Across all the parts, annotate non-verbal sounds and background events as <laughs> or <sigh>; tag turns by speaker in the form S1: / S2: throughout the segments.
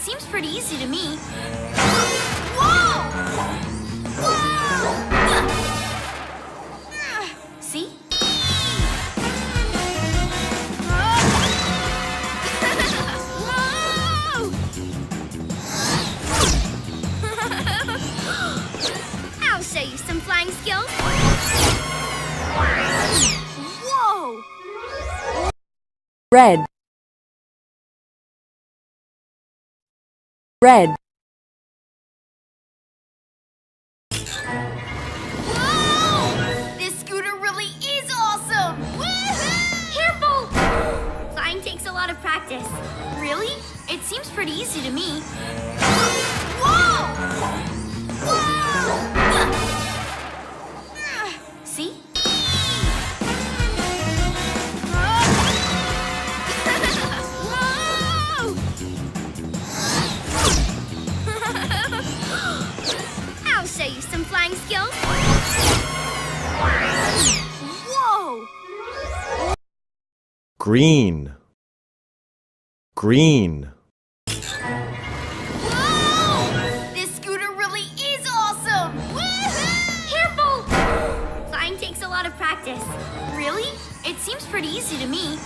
S1: seems pretty easy to me. Whoa! Whoa! See? <laughs> I'll show you some flying skills. Whoa!
S2: red red
S1: Whoa! This scooter really is awesome! Careful! Flying takes a lot of practice. Really? It seems pretty easy to me. Show you some flying skills. Whoa!
S3: green green
S1: Whoa! This scooter really is awesome! Careful! Flying takes a lot of practice. Really? It seems pretty easy to me.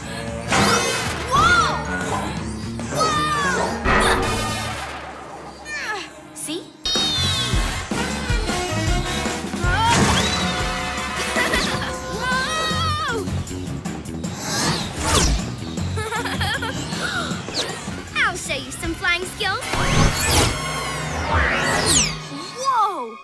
S1: show you some flying skills. Whoa!